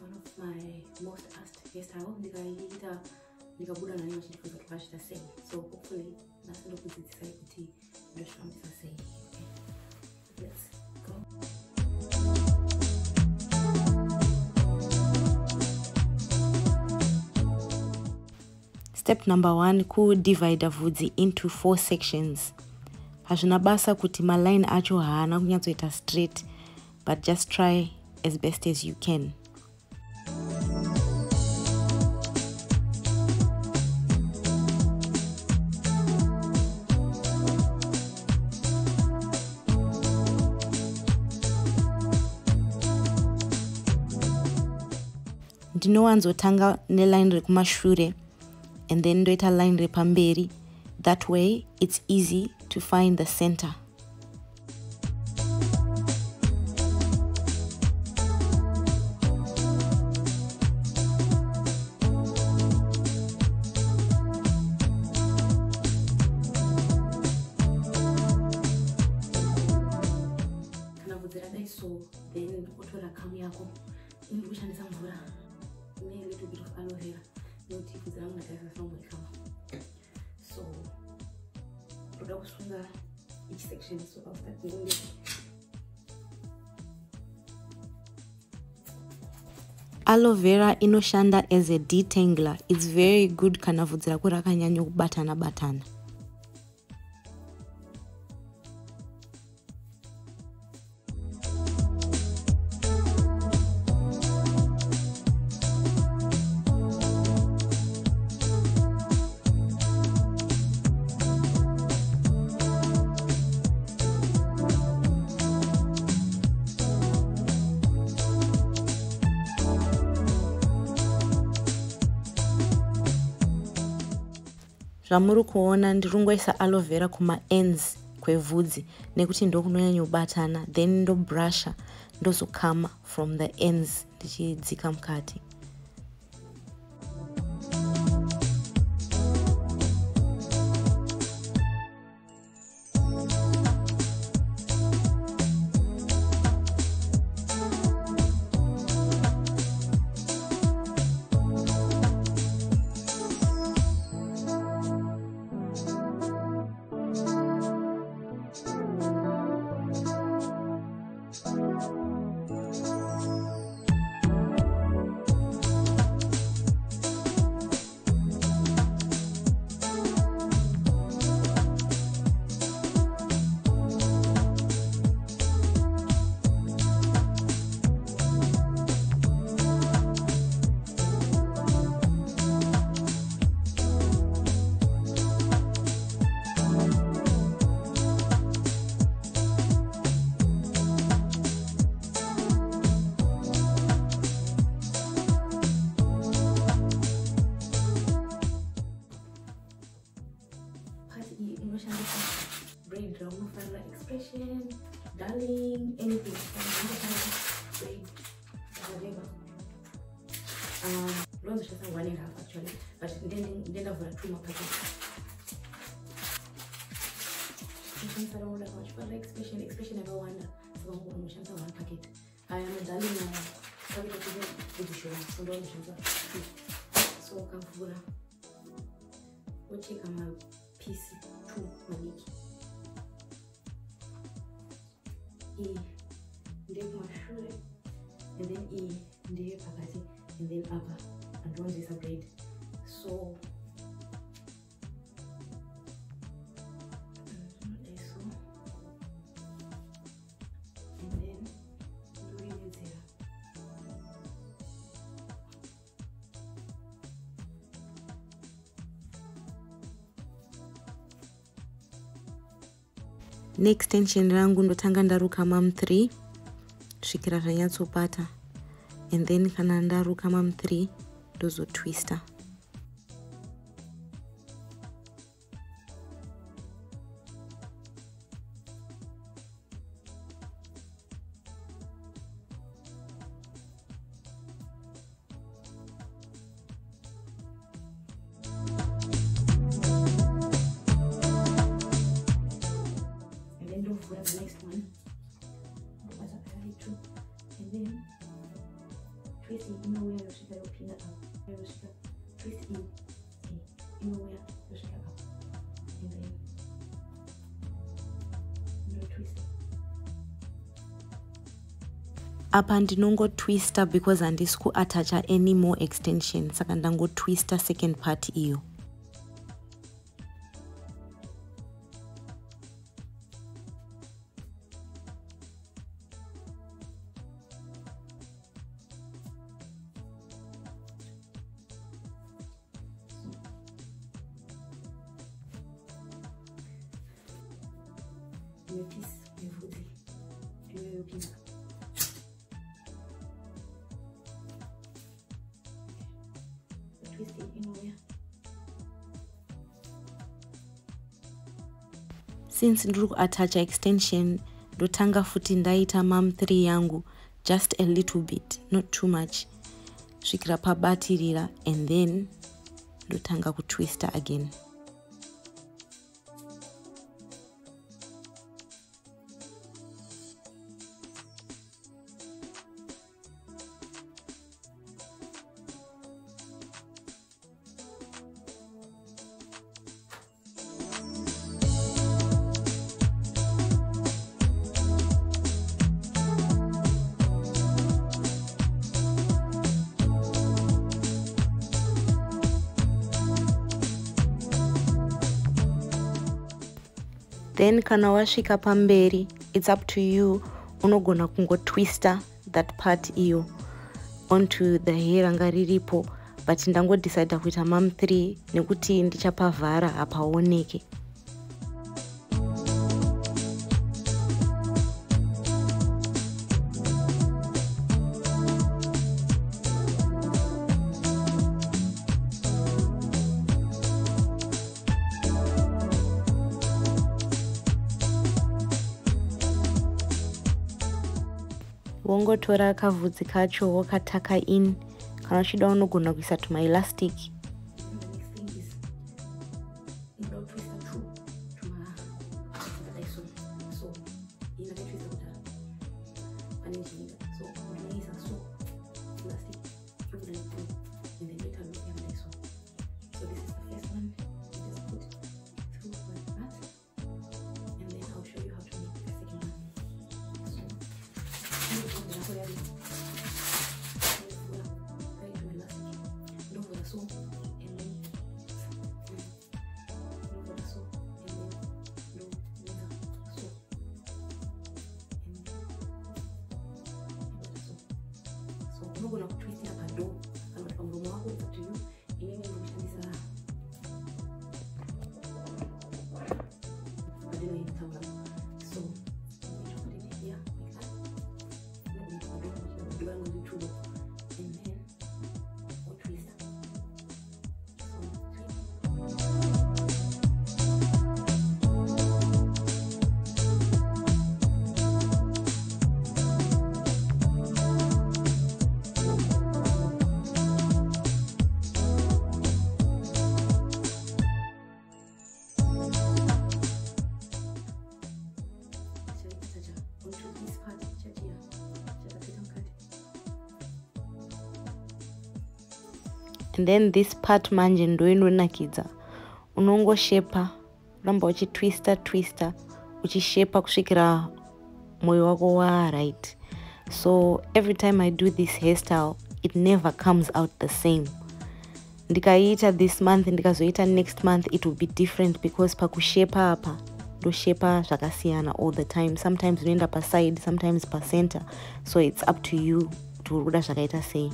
one of my most asked hairstyle ndikaiita ndikabuda nayo vachindibvunza kuti vachita sei. So hopefully nhasi ndokudzidzisai kuti ndozvifambisa sei. Okay. let's go. Step number one kudivhaidha vhudzi into four sections. Hazvina basa kuti maline acho haana kunyatsoita straight but just try as best as you can ndinowanzotanga neline rekumashure and then ndoita line repamberi that way it's easy to find the center aloe vera nokuti bvudzi rangu ndatarisa sinomborikama so ndoda kusunga each section so start doing it. aloe vera inoshanda as a detangler. Its very good kana vhudzi rako rakanyanya kubatana batana zvamuri kuona ndiri ngoisa aloe vera kumaends kwevhudzi nekuti ndokunonyanya kubatana then ndobrusha ndozokama from the ends ndichidzika mukati ndonzoshandisa one and half actually. But ndendavhura two mapacket noshandisa raunoda vachifarira expression expression yakawanda saka unoshandisa one packet. Aya madarling aya paket kuti kudzishoma so ndoonoshandisa two so ukavhura wocheka mapisi two madiki iyi ndekumashure and then iyi pakati and then apa andionzesa braid so zvinodai so and then ndorinedzera neextension rangu ndotanga ndaruka mam 3 kusvikira zvanyatsopata and then kana ndaruka mam 3 ndozotwista apa ndinongotwista because handisi kuatacha any more extension saka ndangotwista second part iyo iyi inouya since ndiri kuatacha extension ndotanga futi ndaita mam 3 yangu just a little bit not too much. Svikira pabatirira and then ndotanga kutwista again then kana wasvika pamberi its up to you. Unogona kungotwista that part iyo onto the hair ranga riripo but ndangodecida kuita mam 3 nekuti ndichapavhara hapaoneke wongotora kavhudzi kacho wokataka in. Kana uchida unogona kuisa tumaelastic and then this part manje ndoinonakidza. Unongoshepa uramba uchitwista twista uchishepa kusvikira mwoyo wako waright so every time i do this hairstyle it never comes out the same. Ndikaiita this month ndikazoita next month it will be different because pakushepa apa ndoshepa zvakasiyana all the time. Sometimes unoenda paside sometimes pacenter so it's up to you kuti uri kuda zvakaita sei